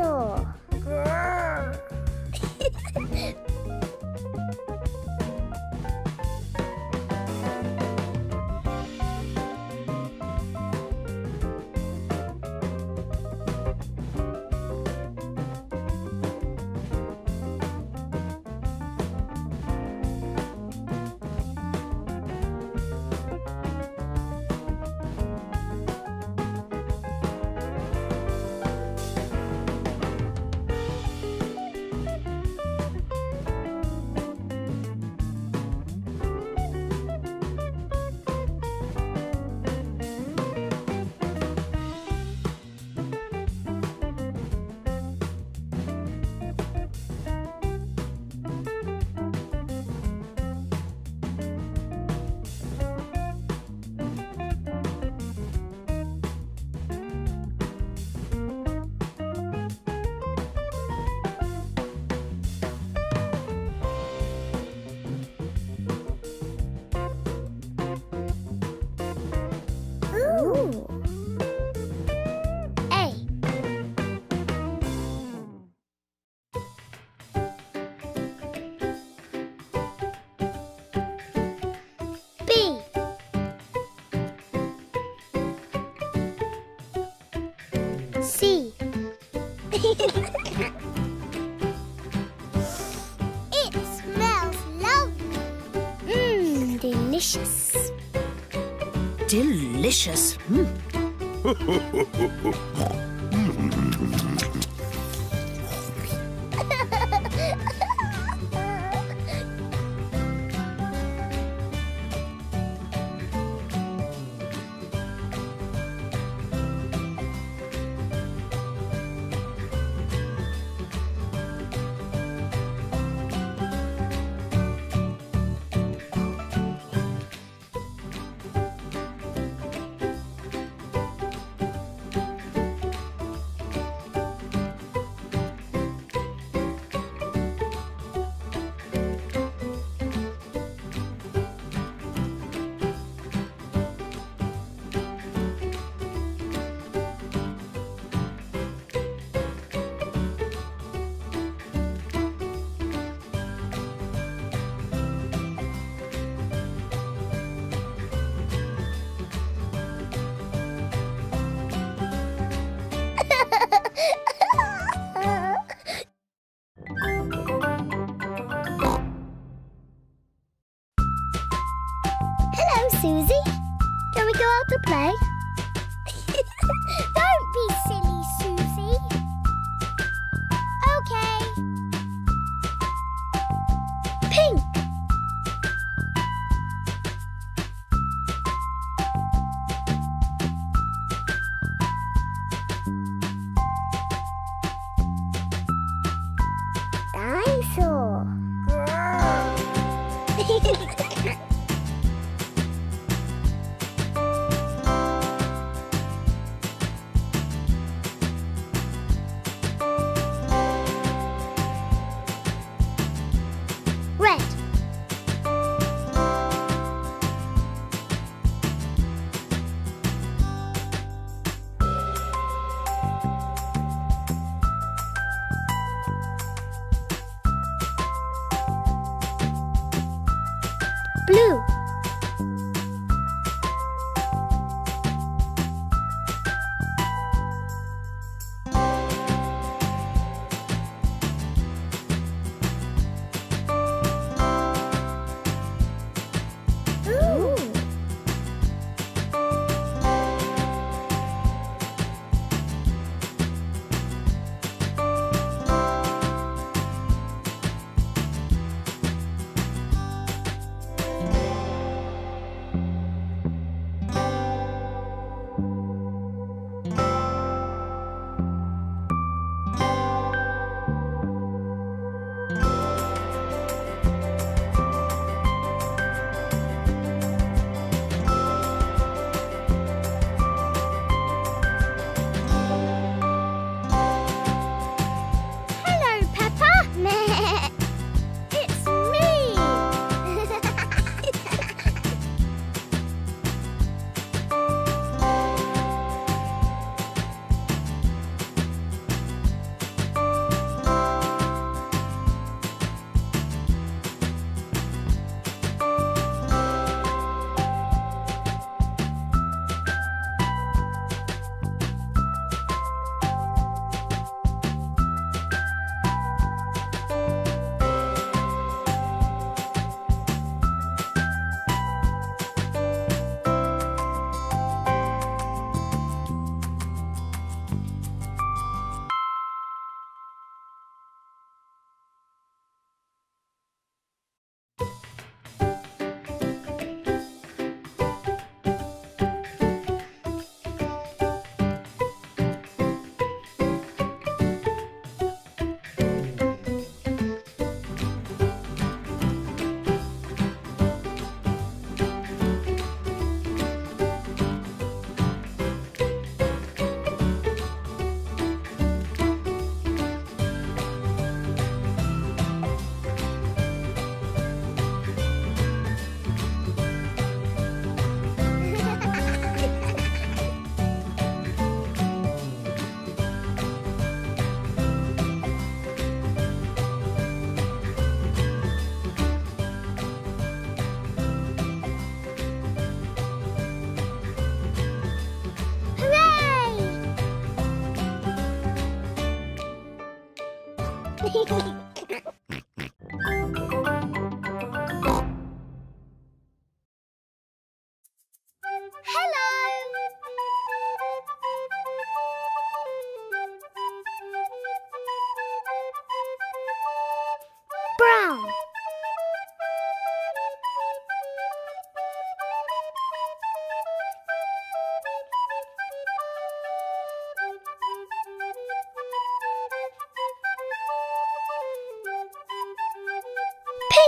초. Delicious. Mm. Susie. Shall we go out to play?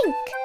Pink.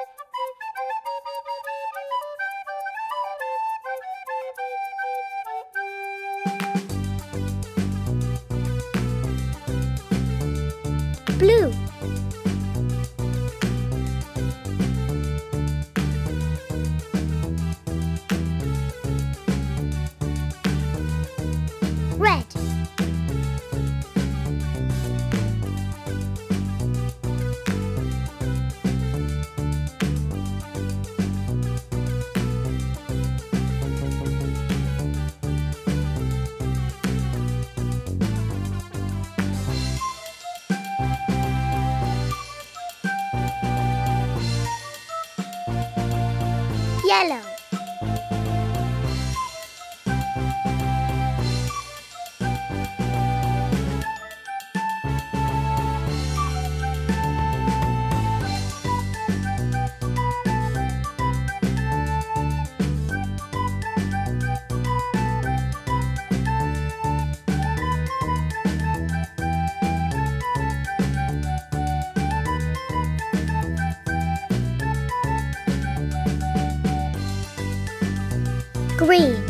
Green.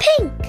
Pink.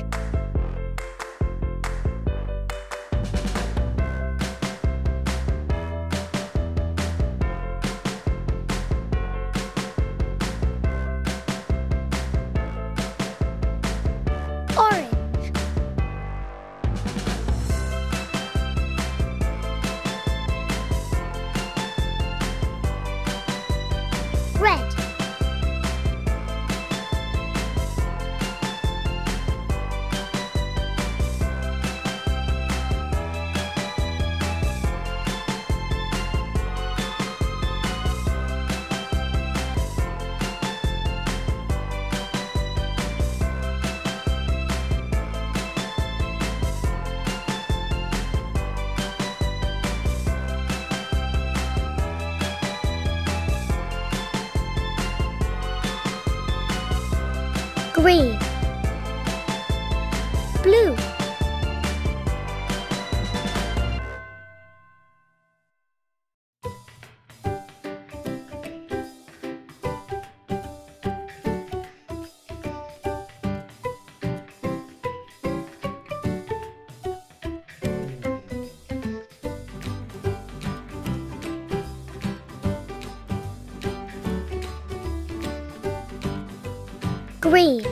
Green.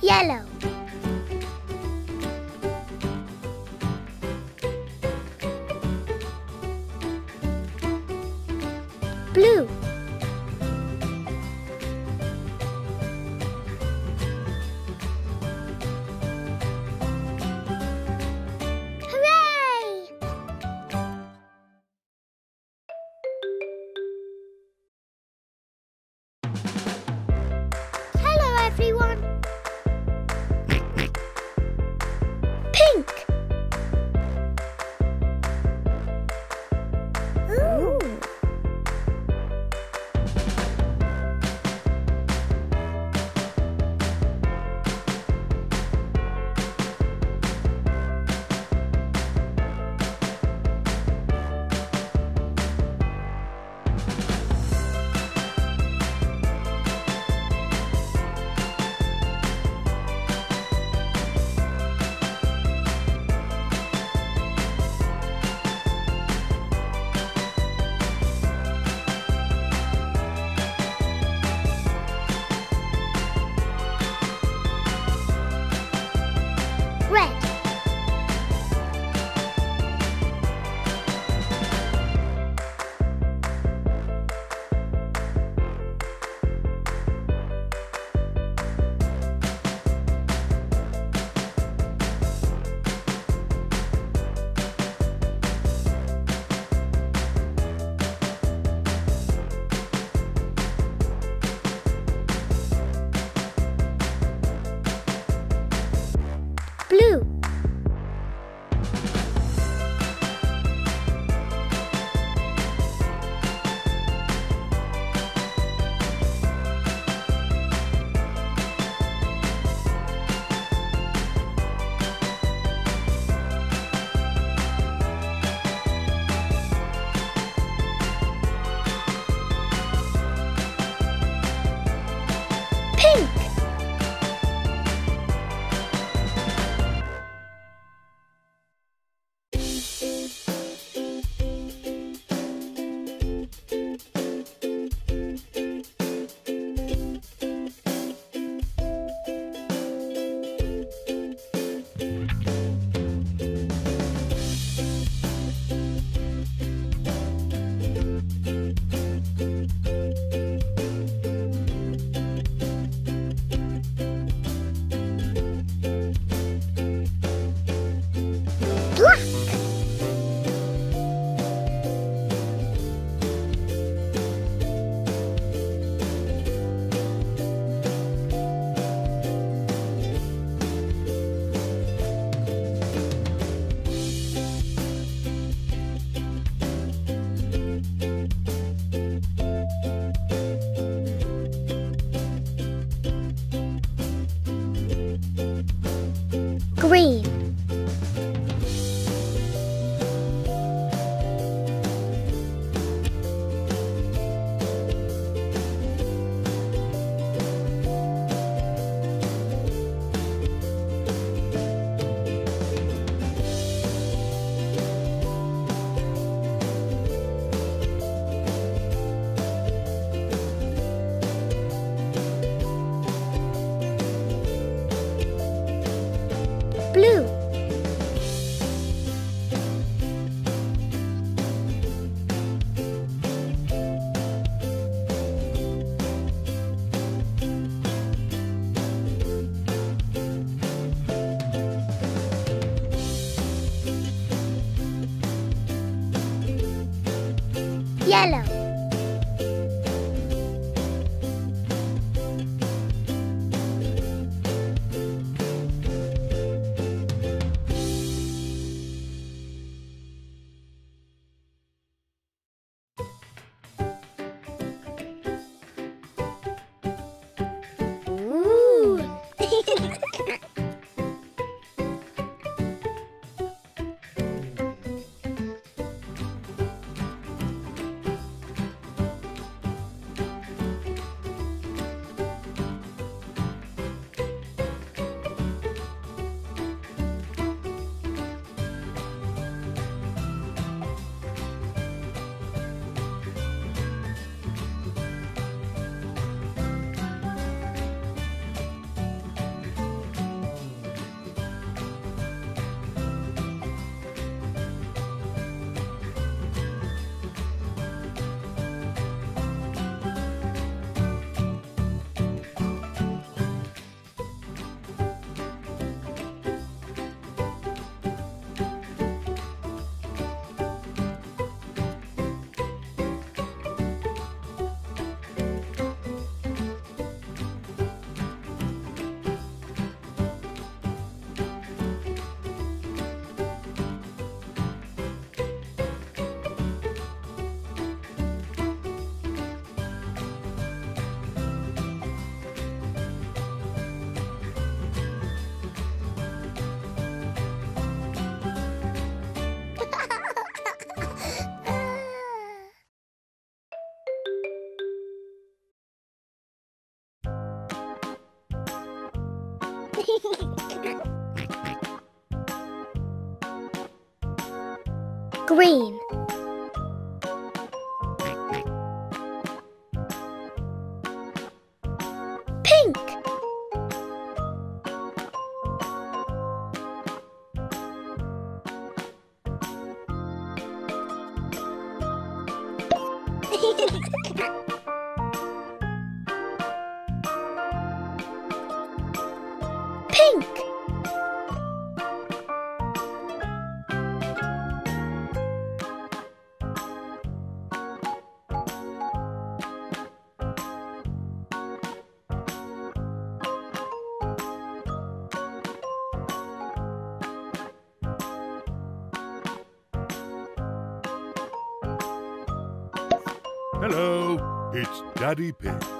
Yellow. Green. Green. It's Daddy Pig.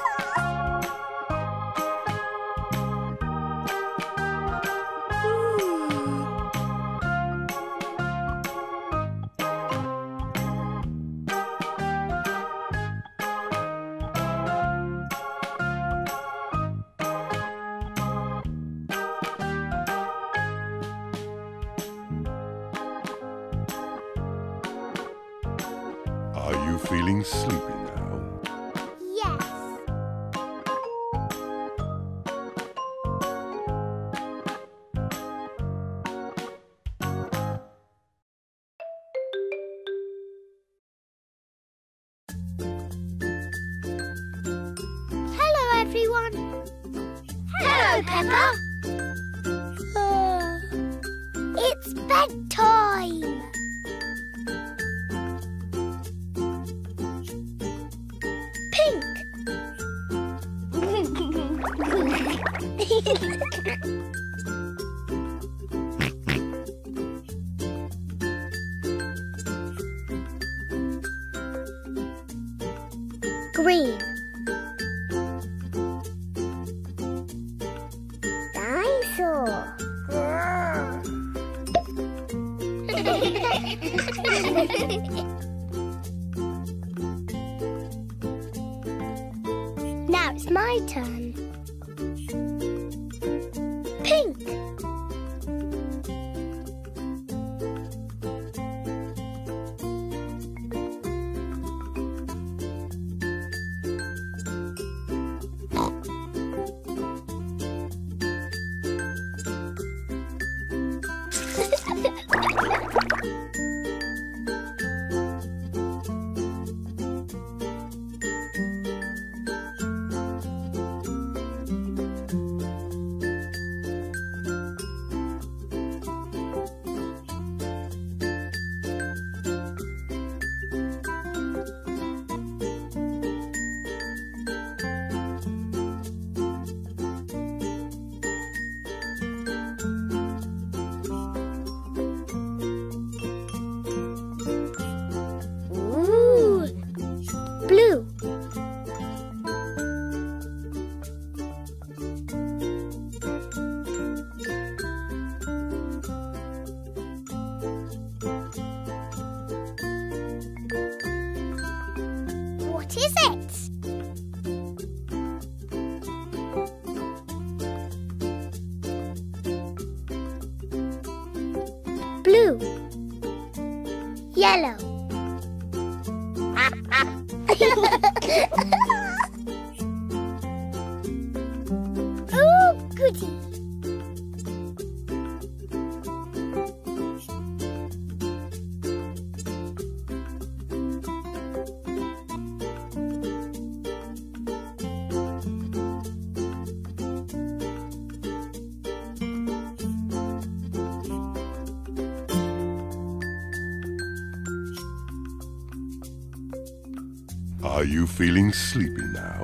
Are you feeling sleepy now?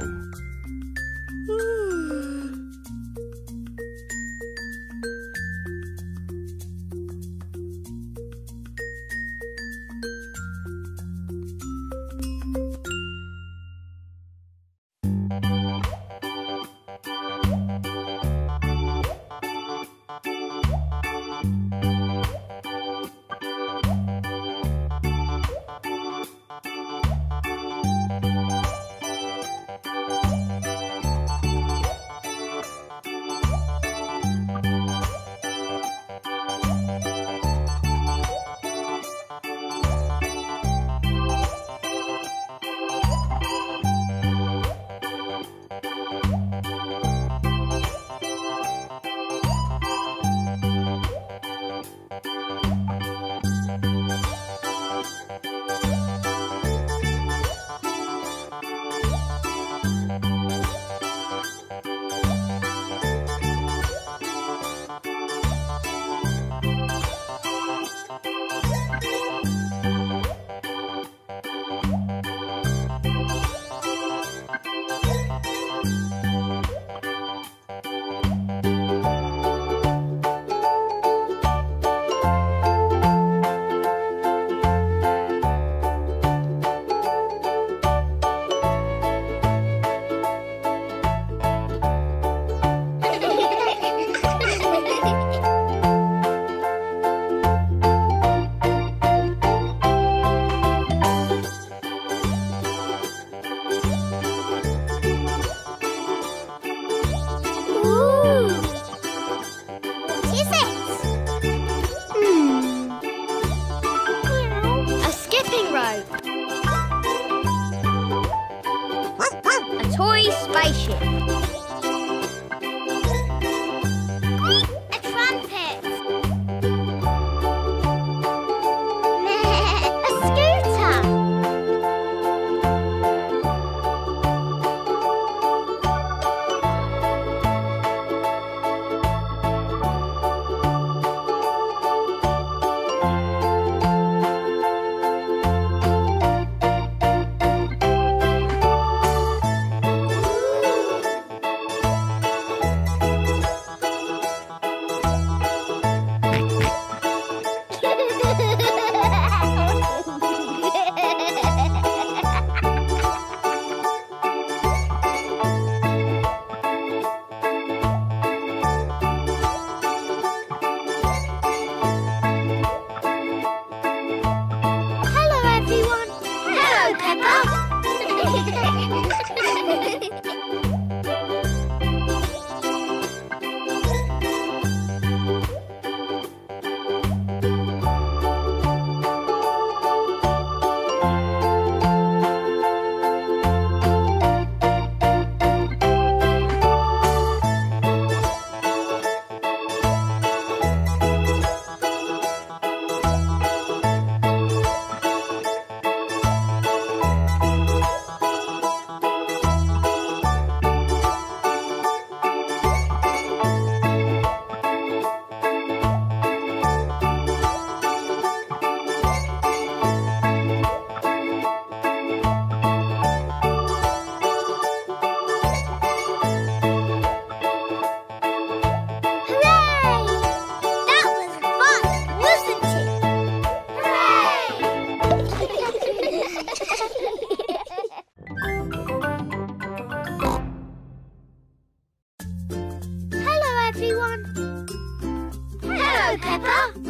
Peppa.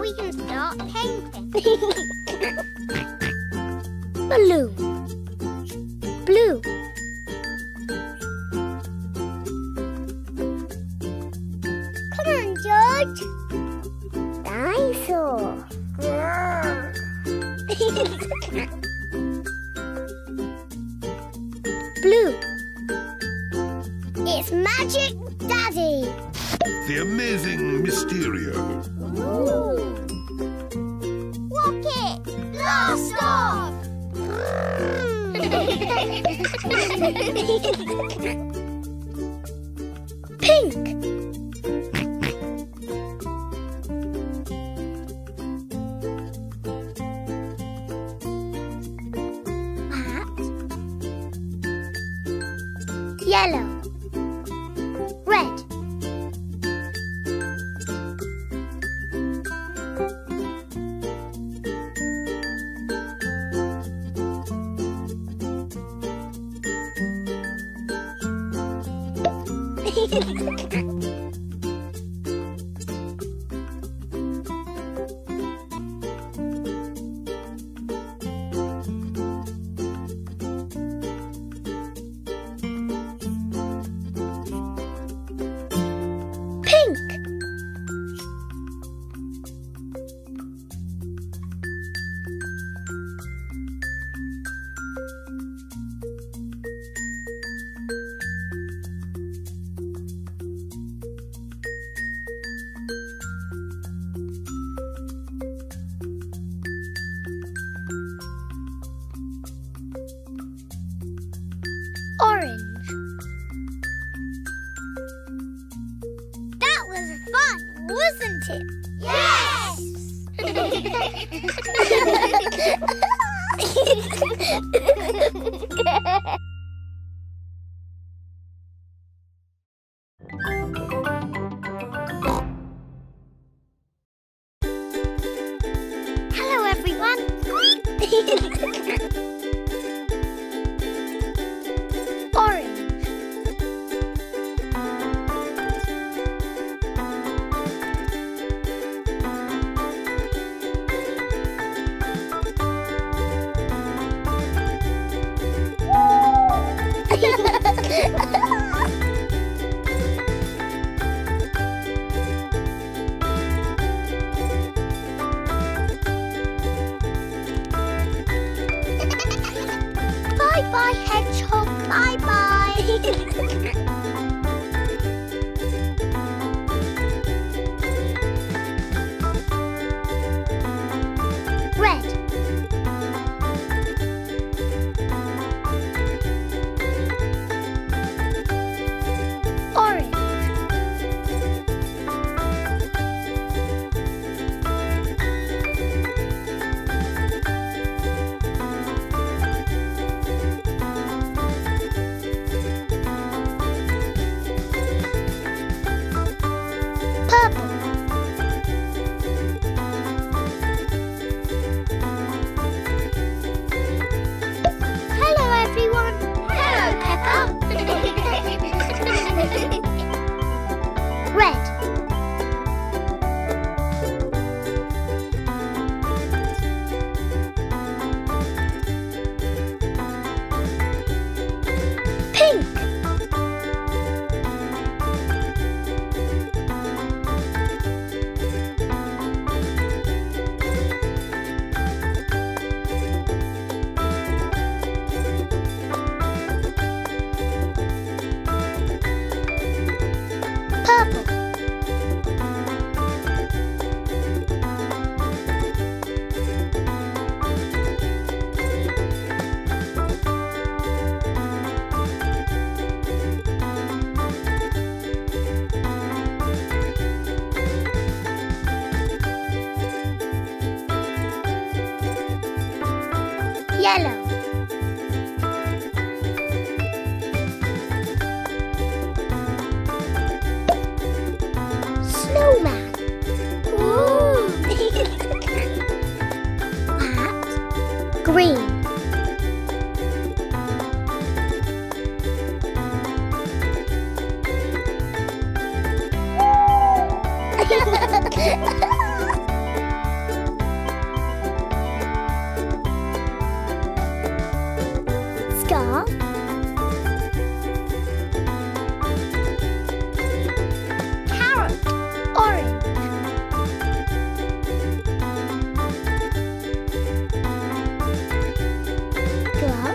we can start painting. Balloon. Ha, Ha ha ha! Gloves. Green.